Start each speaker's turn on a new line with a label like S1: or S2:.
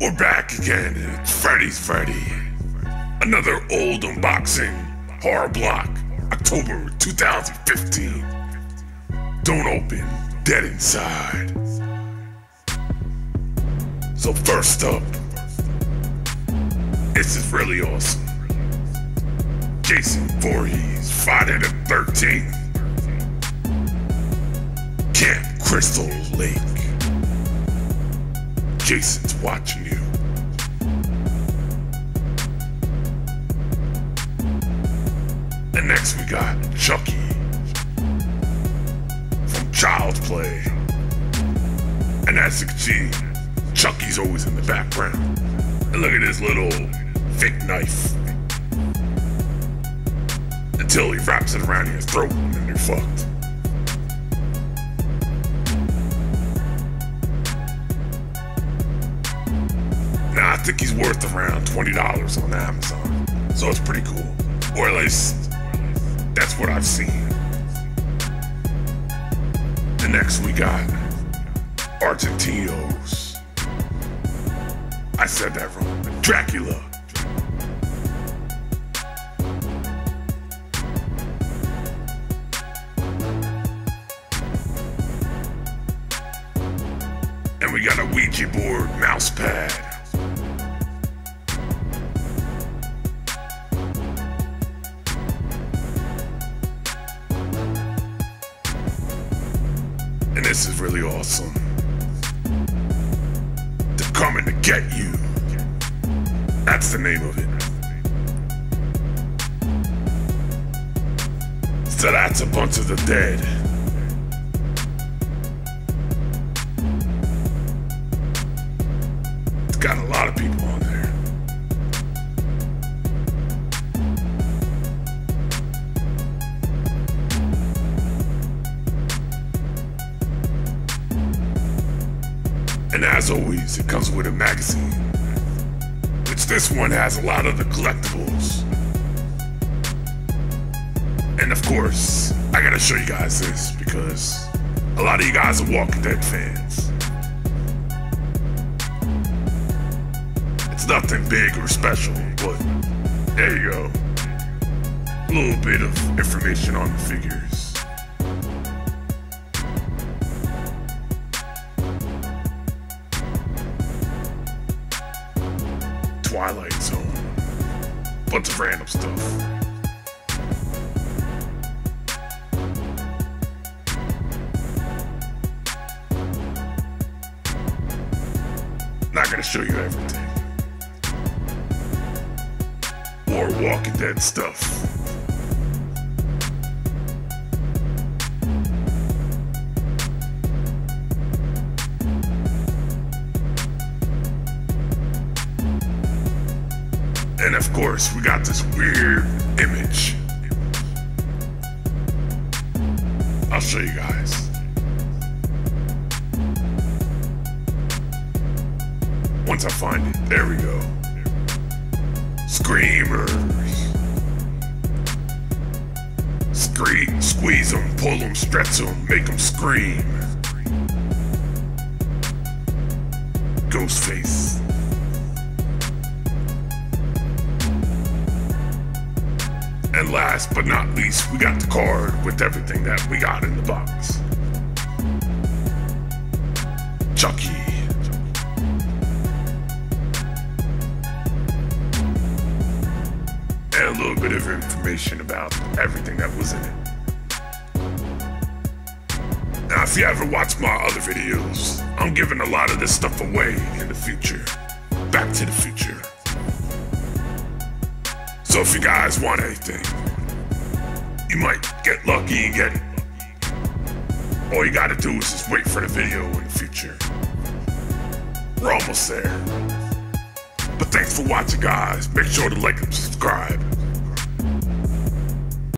S1: We're back again. It's Freddy's Ready. Another old unboxing horror block, October 2015. Don't open, dead inside. So, first up, this is really awesome. Jason Voorhees, Friday the 13th. Camp Crystal Lake. Jason's watching you. And next we got Chucky from Child's Play. And as you can see, Chucky's always in the background. And look at this little fake knife. Until he wraps it around your throat and then you're fucked. Think he's worth around $20 on Amazon. So it's pretty cool. Or at least that's what I've seen. And next we got Argentinos. I said that wrong. Dracula. And we got a Ouija board mouse pad. And this is really awesome. They're coming to get you. That's the name of it. So that's a bunch of the dead. It's got a lot of people And as always, it comes with a magazine. Which this one has a lot of the collectibles. And of course, I gotta show you guys this because a lot of you guys are Walking Dead fans. It's nothing big or special, but there you go. A little bit of information on the figures. Twilight Zone. Bunch of random stuff. Not gonna show you everything. Or Walking Dead stuff. And of course, we got this weird image. I'll show you guys. Once I find it, there we go. Screamers. Scream, squeeze them, pull them, stretch them, make them scream. Ghostface. Last but not least, we got the card with everything that we got in the box. Chucky. And a little bit of information about everything that was in it. Now, if you ever watch my other videos, I'm giving a lot of this stuff away in the future. Back to the future. So if you guys want anything, you might get lucky and get it. All you gotta do is just wait for the video in the future. We're almost there. But thanks for watching, guys. Make sure to like and subscribe.